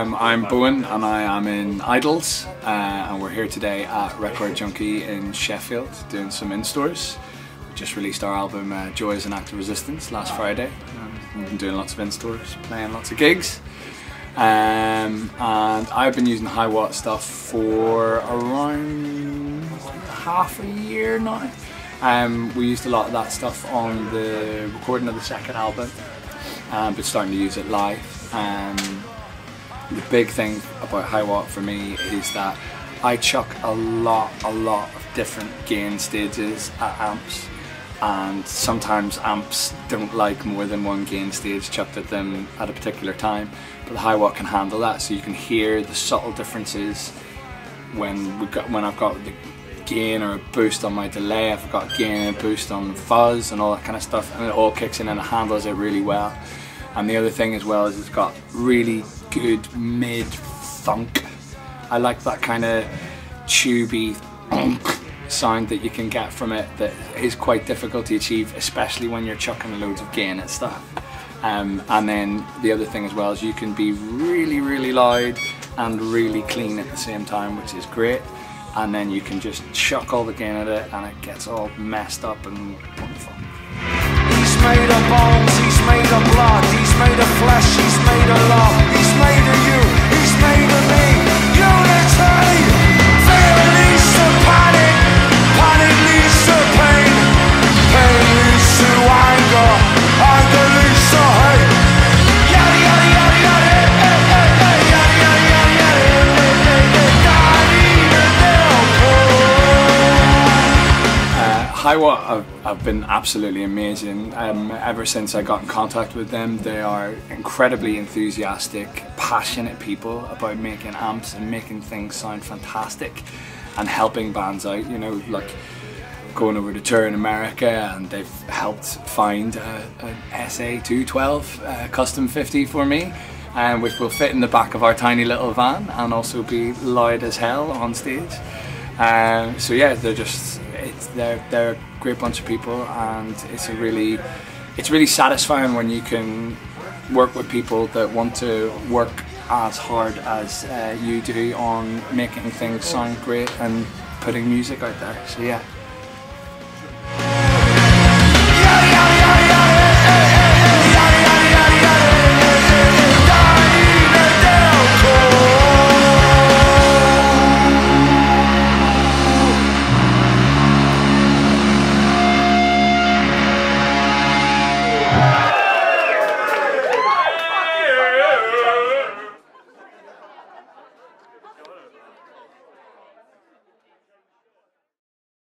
um, I'm Bowen and I am in IDLES uh, and we're here today at Record Junkee in Sheffield doing some in-stores. We just released our album uh, Joy as an Act of Resistance last Friday. Um, we've been doing lots of in-stores, playing lots of gigs. Um, and I've been using Hiwatt stuff for around half a year now. Um, we used a lot of that stuff on the recording of the second album, um, but starting to use it live. Um, the big thing about Hiwatt for me is that I chuck a lot, a lot of different gain stages at amps. And sometimes amps don't like more than one gain stage chucked at them at a particular time. But the Hiwatt can handle that. So you can hear the subtle differences when we got when I've got the gain or a boost on my delay I've got gain and boost on fuzz and all that kind of stuff and it all kicks in and it handles it really well. And the other thing as well is it's got really good mid funk. I like that kind of tubey sound that you can get from it that is quite difficult to achieve, especially when you're chucking loads of gain at stuff. Um, and then the other thing as well is you can be really, really loud and really clean at the same time, which is great. And then you can just chuck all the gain at it and it gets all messed up and wonderful. He's made of bones, he's made of blood, he's made of flesh, he's made of love. Hiwatt have, have been absolutely amazing. Um, ever since I got in contact with them, they are incredibly enthusiastic, passionate people about making amps and making things sound fantastic and helping bands out. You know, like going over to tour in America and they've helped find an SA212 uh, custom 50 for me um, which will fit in the back of our tiny little van and also be loud as hell on stage. Um, so yeah, they're just it's they're they're a great bunch of people, and it's a really it's really satisfying when you can work with people that want to work as hard as uh, you do on making things sound great and putting music out there. So yeah.